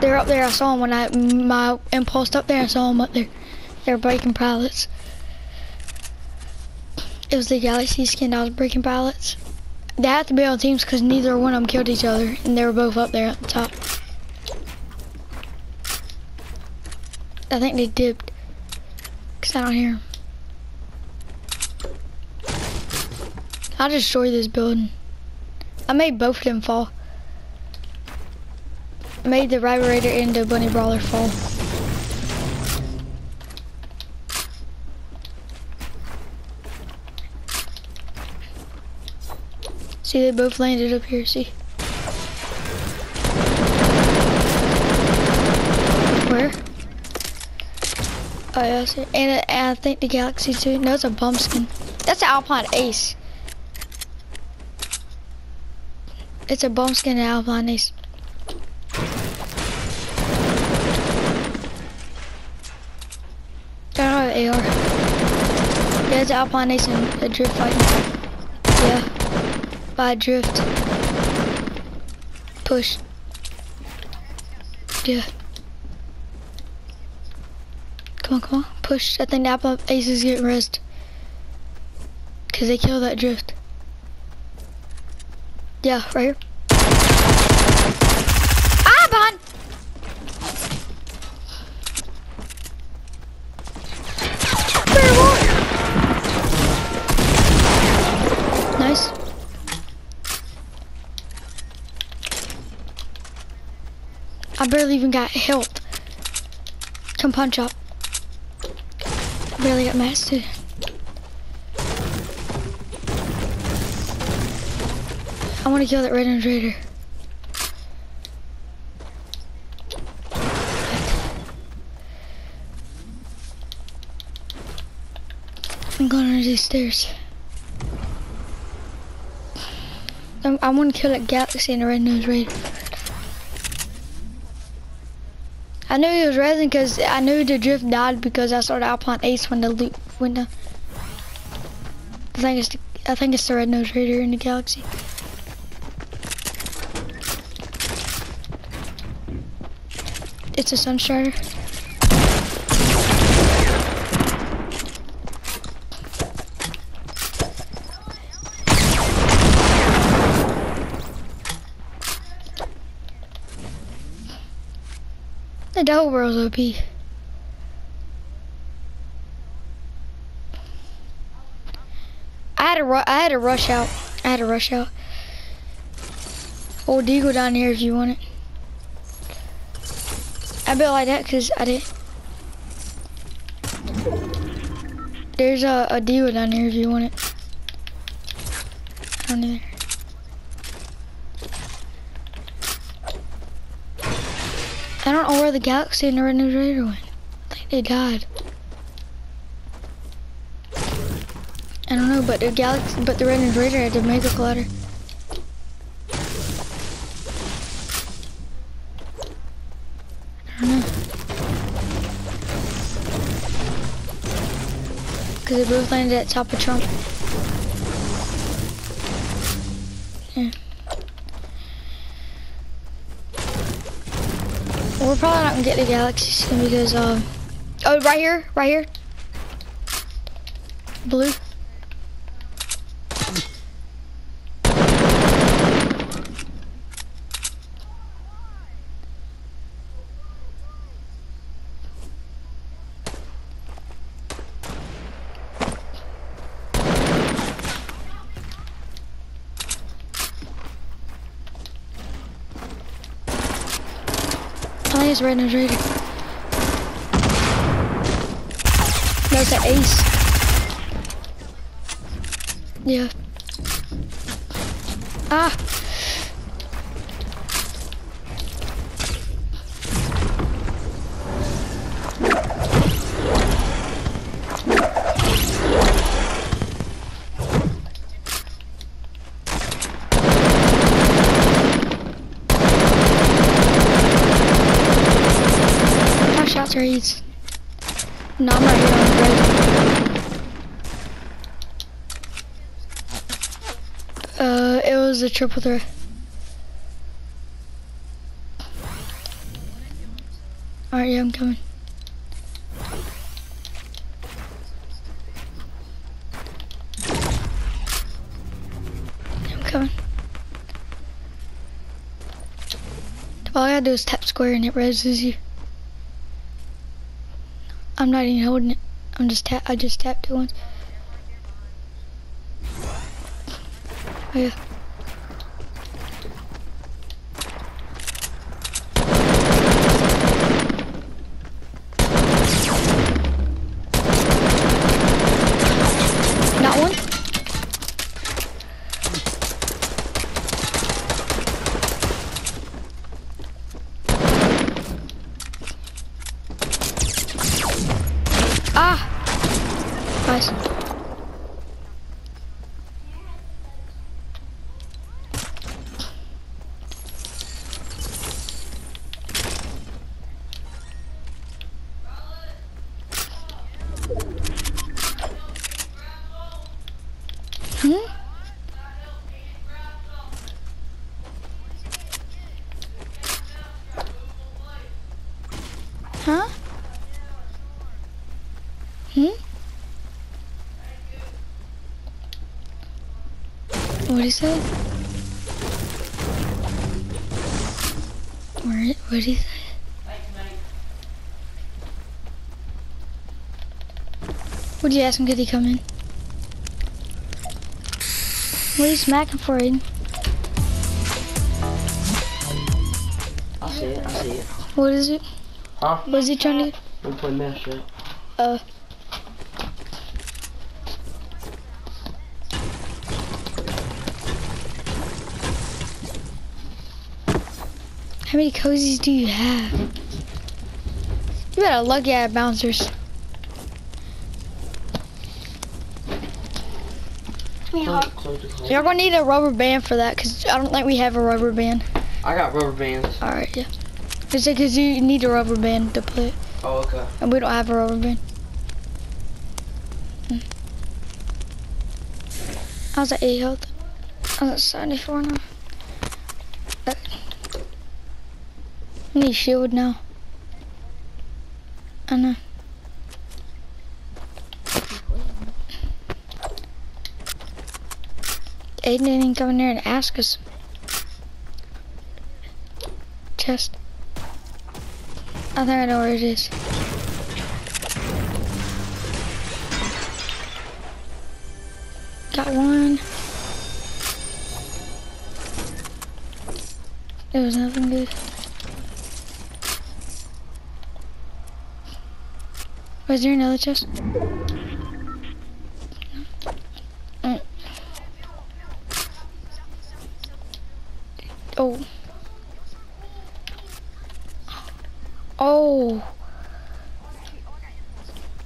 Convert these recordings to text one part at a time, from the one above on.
They're up there. I saw them when I my impulse up there. I saw them up there. They're breaking pilots. It was the Galaxy skin I was breaking pilots. They had to be on teams because neither one of them killed each other, and they were both up there at the top. I think they dipped. Cause I don't hear 'em. I'll destroy this building. I made both of them fall. Made the Raider and the Bunny Brawler fall. See, they both landed up here, see? Where? Oh, yeah, I see. And, uh, and I think the Galaxy too. No, it's a bump skin. That's an Alpine Ace. It's a bump skin and Alpine Ace. I don't have AR. Yeah, it's Alpine Ace and a drift fighting. Yeah. By drift. Push. Yeah. Come on, come on. Push. I think the Alpine Ace is getting rezzed. Cause they killed that drift. Yeah, right here. Ah, behind! Where, what? Nice. I barely even got help. Come punch up. Barely got mastered. I want to kill that red and raider. I'm going under these stairs. I want to kill that galaxy and the red nose raider. I knew he was resin because I knew the drift died because I the Alpine Ace when the loop went down. I think it's the, I think it's the red nose raider in the galaxy. It's a Sunstrider. The Double Barrel's OP. I had to ru I had to rush out. I had to rush out. Old Deagle down here if you want it. I built like that because I did. There's a, a deal down here if you want it. I don't I don't know where the Galaxy and the Raider went. I think they died. I don't know, but the Galaxy, but the Raider had the Mega Collider. I don't know. Because they both landed at top of Trump. Yeah. We're probably not gonna get the Galaxy skin because, um, oh, right here, right here. Blue. I think it's red and raider. No, it's an ace. Yeah. Ah! Was a triple threat. Alright, yeah, I'm coming. I'm coming. All I gotta do is tap square and it raises you. I'm not even holding it. I'm just tap. I just tapped it once. Oh, yeah. Not one. Ah! Nice. Hmm? Huh? Hmm? What he say? Where, what did he say? Would you ask him could he come in? What are you smacking for, Aiden? I see it, I see it. What is it? Huh? What is he trying to do? I'm playing mesh shit. Uh. How many cozies do you have? You got a lucky at bouncers. You're gonna need a rubber band for that, cause I don't think we have a rubber band. I got rubber bands. All right, yeah. It's because you need a rubber band to play it, Oh, okay. and we don't have a rubber band. Hmm. I was at 8 health. I was at 74 now. Uh, I need shield now. I know. Aiden didn't come in there and ask us. Chest. I think I know where it is. Got one. There was nothing good. Was there another chest? Mm. Oh. Oh.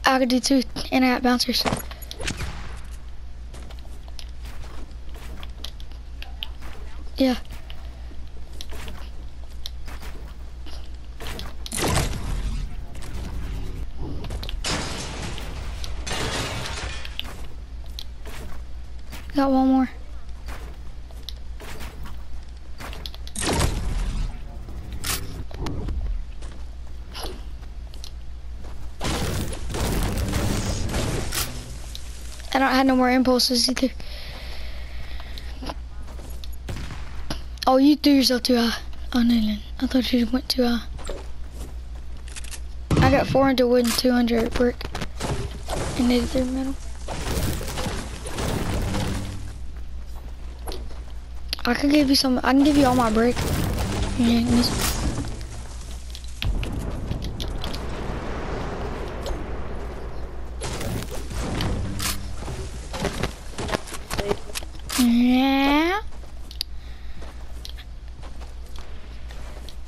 I could do two, and I got bouncers. Yeah. Don't have no more impulses either. Oh, you threw yourself too high. Oh, no, no. I thought you went too high. Uh, I got 400 wood and 200 brick. And 83 metal. I can give you some, I can give you all my brick. Yeah.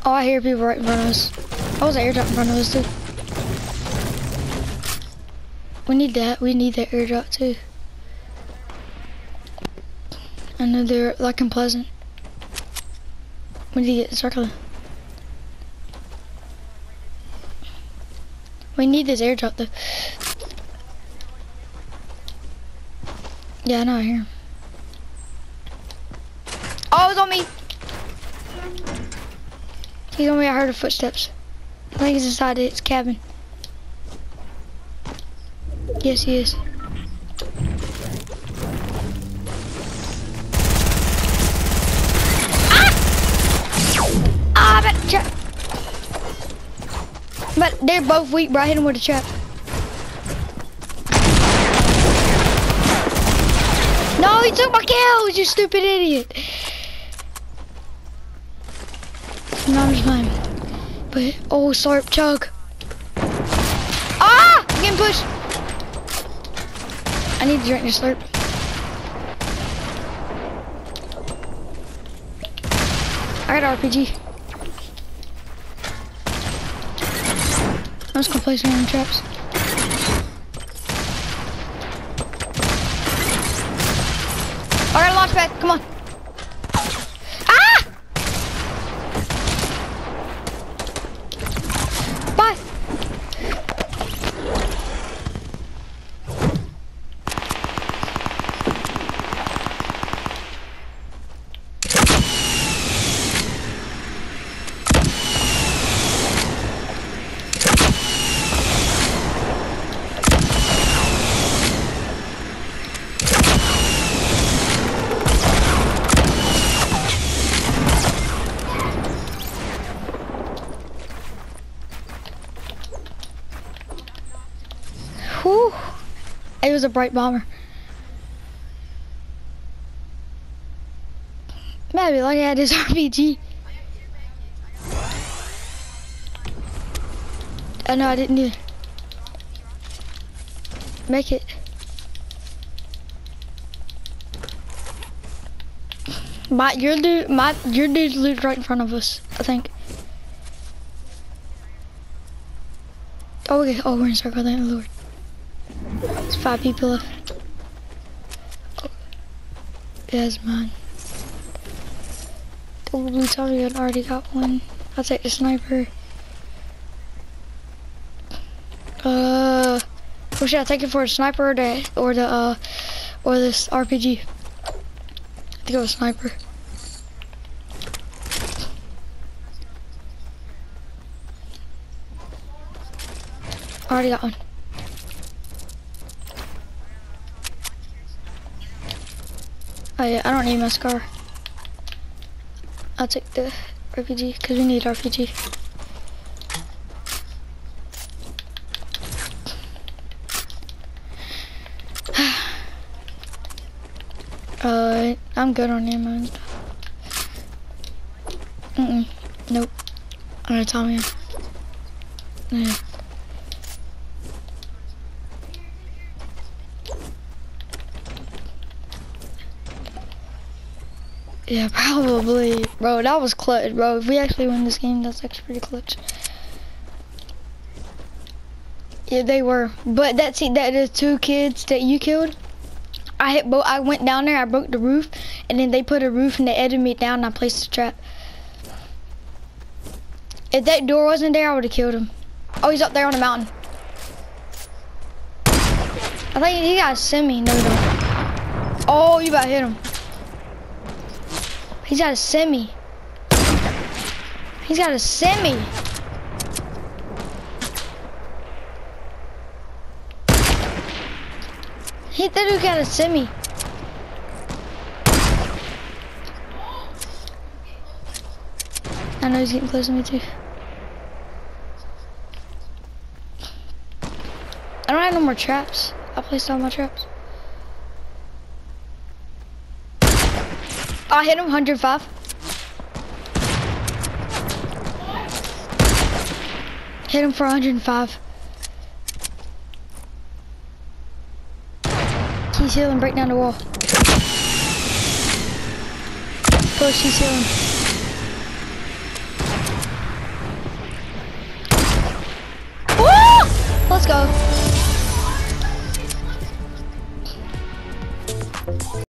Oh, I hear people right in front of us. There's an airdrop in front of us too. We need that. We need that airdrop too. I know they're like in Pleasant. We need to get circling. We need this airdrop though. Yeah, I know. I hear him. He's on me. I heard footsteps. I think he's inside its cabin. Yes, he is. Ah! Ah, but trap. But they're both weak, bro. I hit him with a trap. No, he took my kills, you stupid idiot. Just playing. But, oh, slurp chug. Ah! I'm getting pushed. I need to drink this slurp. I got RPG. I'm just gonna place random traps. I got a launch pad, come on. Ah! Bye. Whew. It was a Brite Bomber. Maybe like I had his RPG. I know I didn't either. Make it. My your dude my your dude's loot right in front of us, I think. Oh okay, oh we're in circle, thank Lord. There's five people left. Oh. Yes, man. The blue Tommy gun already got one. I'll take the sniper. Uh, what should I take it for? A sniper or the or the uh or this RPG? I think it was sniper. Already got one. Yeah, I don't need my scar. I'll take the RPG, because we need RPG. uh, I'm good on ammo and. Mm-mm. Nope. I'm gonna tell me. Yeah. Yeah, probably. Bro, that was clutch, bro. If we actually win this game, that's actually pretty clutch. Yeah, they were. But that's it. That the two kids that you killed. I hit both. I went down there. I broke the roof, and then they put a roof and they edited me down. and I placed the trap. If that door wasn't there, I would have killed him. Oh, he's up there on the mountain. I think he got semi. No, no. Oh, you about to hit him. He's got a semi. He's got a semi. He he got a semi. I know he's getting close to me too. I don't have no more traps. I placed all my traps. I hit him 105. Hit him for 105. He's healing, break down the wall. Push, he's healing. Woo! Let's go.